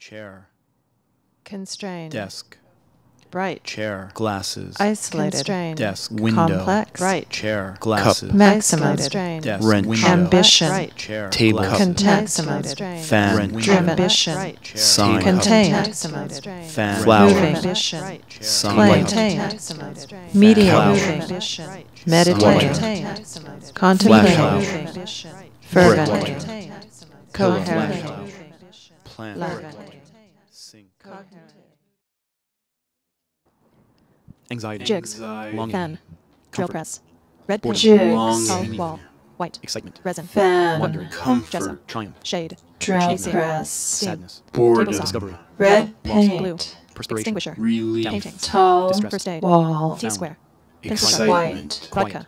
chair, constrained, desk, bright, chair, glasses, isolated, constrained, desk, window, complex, bright, chair, glasses, maximum, constrained, desk, Rent, window, ambition, bright, chair, Table, glasses, contaminated, fan, rent, driven, window, ambition, chair, Sign, table, contained, fan, flower, moving, ambition, chair, Sign, maintained, media, Flower. moving, meditate, contemplate, fervent, coherent, plant, Loving. sink, anxiety, Jigs. longing, Fan. Drill press. Red paint. Jigs. Tall wall. White. excitement, Resin. fan, wondering, Gesso. comfort, triumph, Shade. drill AC. press, sadness, boredom, discovery, red Glue. paint, perspiration, Extinguisher. relief, Painting. tall, Distress. First aid. wall, T square. excitement, Vodka.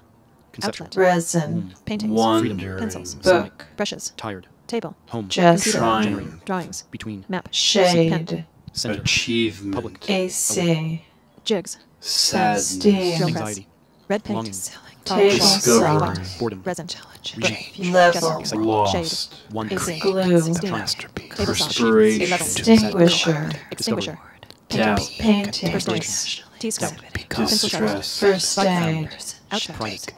conceptual, Outlet. resin, mm. Paintings. wandering, Pencils. book, Brushes. tired, Table. home, just, generator, Drawings. between, Map. shade, center, Achievement. public, AC, Jigs. Sadness. anxiety, Red paint. longing, Tall table wall. Discovery. saw, boredom, Resin. regime, level, excitement, Lost. wonder, AC. glue, Steam. Masterpiece. Table saw. Perspiration. Level. extinguisher, Extinguisher. Doubt. painting, First aid. T square. Become Pencil sharpener. stress. first aid, Outlet. private,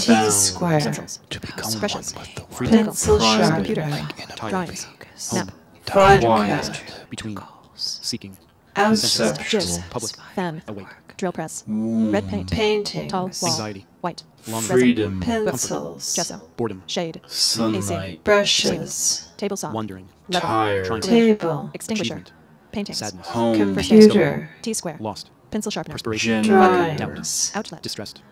T Bound. square, Pencils. To become Precious. one with the world. freedom, pencil Private. Computer. sharpener, tired, Drawings. home, Map. vodka, Quiet. between, seeking, outside, Jigs. public, Fan. awake, Drill press. Womb. Red paint. painting, Tall wall. anxiety, White. longing, Freedom. pencils, Gesso. boredom, Shade. Sunlight. brushes, Table saw. wondering, Level. Tired. triumph, table, Extinguisher. achievement, Paintings. sadness, Home. computer, T square. lost, Pencil sharpener. perspiration, drawings, Outlet. distressed,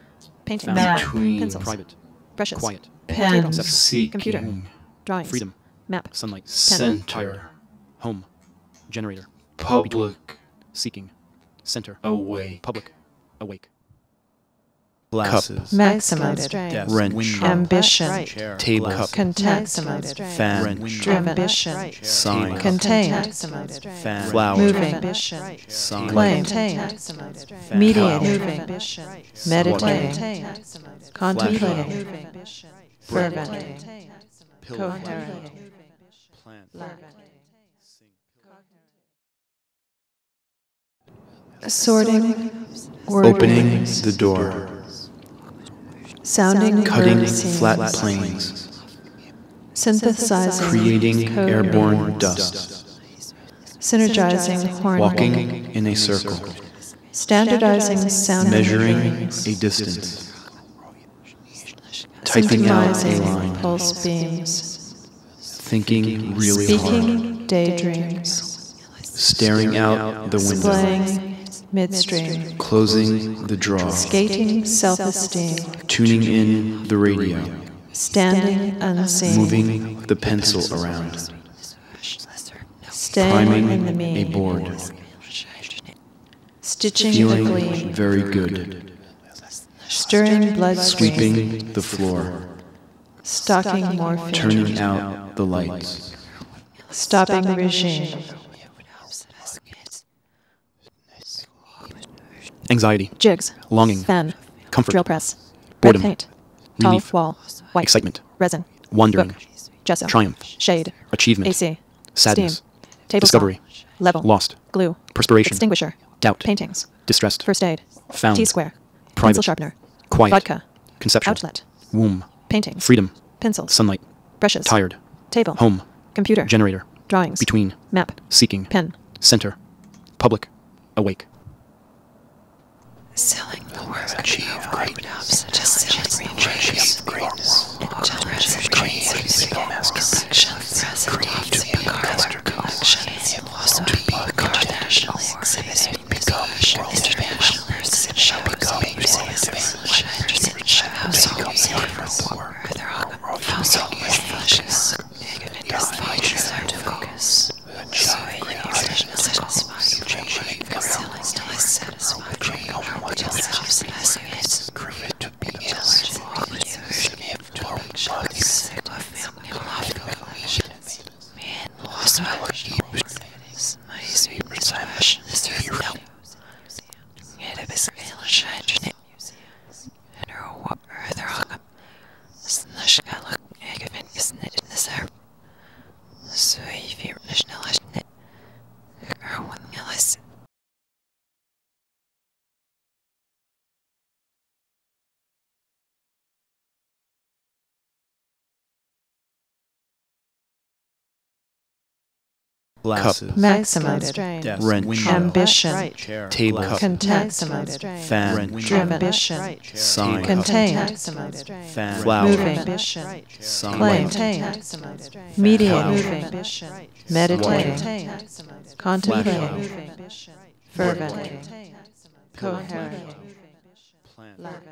Paintings. map, Between. Pencils. private, Brushes. quiet, pens, Seeking. Computer. Drawings. freedom, Map. sunlight, Center. home, generator, Public. seeking, center, Awake. public, awake, glasses, maximum, desk, Rent. window, ambition, chair, Table. glasses, content, fan, Rent. window, driven, ambition, sign, contained, fan, flower, moving, ambition, sign, claim, fan, mediating, flower, meditating, contemplating, Flashlight. fervent, pillow, coherent, plant, sink, sorting, opening ordering, the door, sounding, cutting flat planes, synthesizing, creating code, airborne dust, synergizing, horn, walking in a circle, standardizing sound, measuring a distance, typing out a line, pulse beams, thinking really hard, speaking daydreams, staring out the window, midstream, closing the drawer, skating self-esteem, tuning in the radio, standing unseen, moving the pencil around, staying in the a board, stitching the gleam, very good, stirring bloodstream, sweeping the floor, stalking morphine, turning out the lights, stopping regime, anxiety, Jigs. longing, Fan. comfort, Drill press. Boredom. Red paint. Tall relief, wall. White. excitement, Resin. wondering, Book. Gesso. triumph, Shade. achievement, AC. sadness, Steam. Table discovery, saw. Level. lost, Glue. perspiration, Extinguisher. doubt, Paintings. distressed, First aid. found, T square. Pencil sharpener. quiet, Vodka. conceptual, Outlet. womb, Paintings. freedom, Pencils. sunlight, Brushes. tired, Table. home, Computer. generator, Drawings. between, Map. seeking, Pen. center, public, awake, work, Achieve greatness. achieve greatness, intelligence, masterpiece, create to be collections, to be internationally exhibited, become internationally shall become households from work, households flushes, glasses, Maximited. desk, Wrench. window, Ambition. chair, Table. glass, Content. fan, Wrench. Driven. chair, Sign. cup, Contained. fan, Flower. Moving. sign, Claim. Mediating. Flower. Meditating. Contemplating. Flashlight. Fervent. Coherent. plant, Larvae.